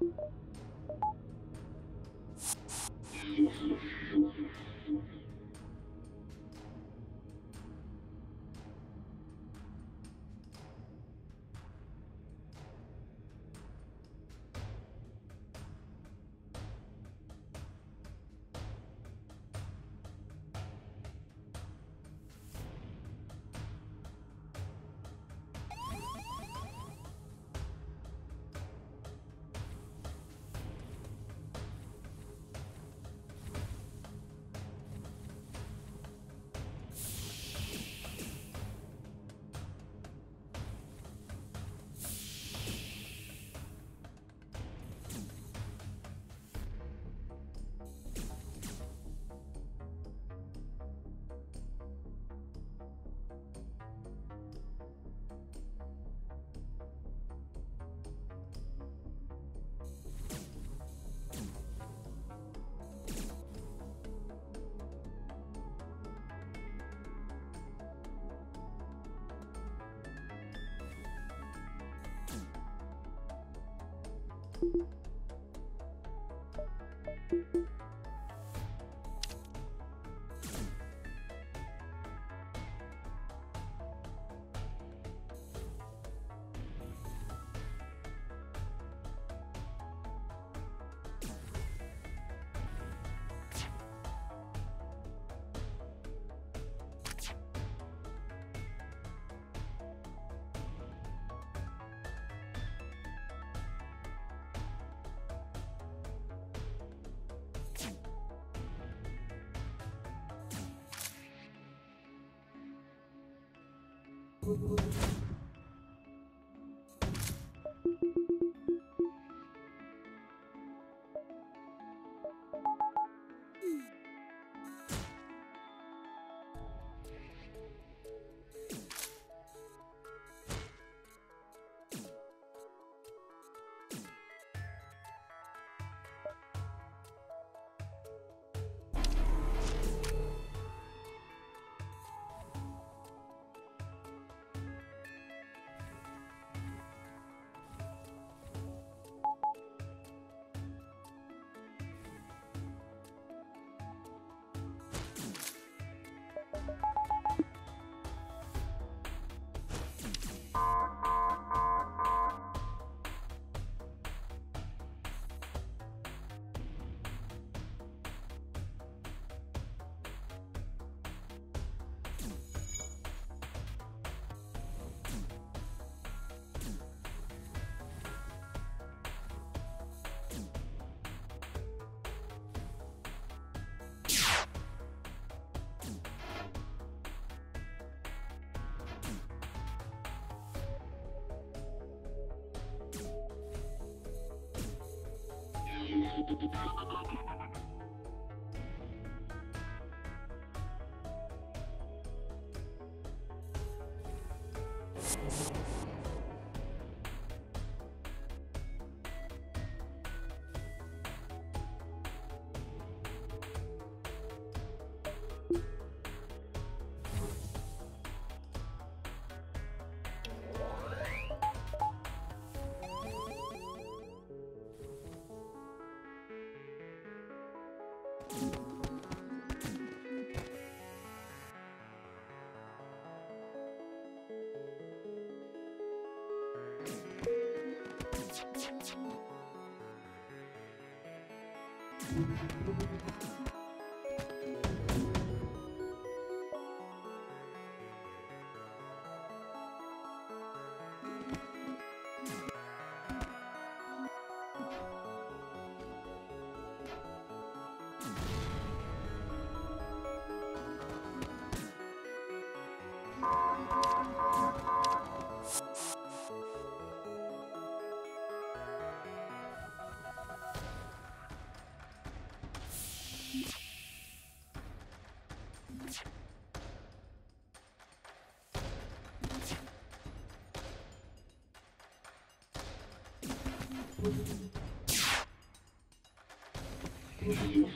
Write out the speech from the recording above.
you どうぞ。Thank you.